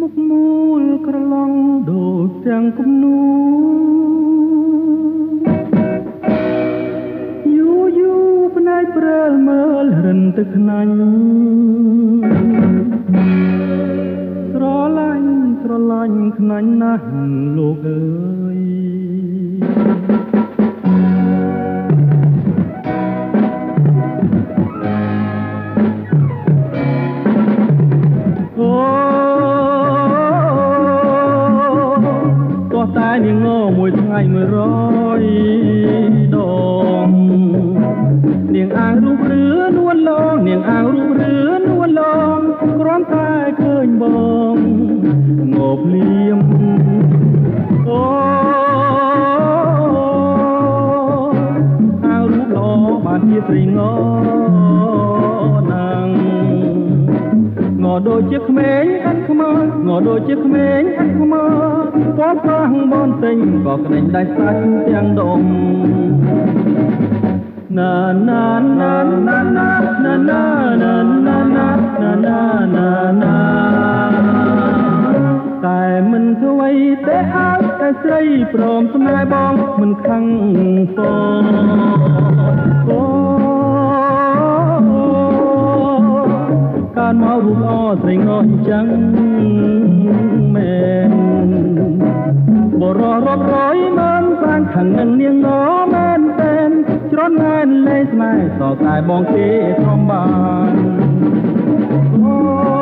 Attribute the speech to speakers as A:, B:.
A: មុខមូលក្រឡងដូចទាំងគំនូយូយូផ្នែកព្រើលមើលរិនទឹកខ្នាញ់ស្រឡាញ់ស្រឡាញ់ខ្នាញ់ណាស់លោកអើយ នាងងមួយថ្ងៃមួយរយដងនាងអាងរូបរឿនួនឡងនាងអាងរូបរឿនួនឡងគ្រាន់តែឃើញបងងប់លៀមអូអាងរូបល្អបានជាស្រីងណាងងដូចជាក្មេងអត់ខ្មៅងដូចជាក្មេងអត់ខ្មៅ ក៏ប្រះបនទិញក៏ក្តេញដៃសាច់ទាំងដុំណាណាណាណាណាណាណាណាណាណាណាណាណាណាតែមិនធ្វើអ្វីទេអើតែស្រីព្រមស្នេហ៍បងមិនខឹងសអូកានមករូបល្អស្រីងអញ្ចឹងមែន បរោះរាប់រយម៉ឺនសានខាងនឹងនាងងមែនតែនច្រនណែនលេស្នេហ៍តតែបងគេធំបានអូ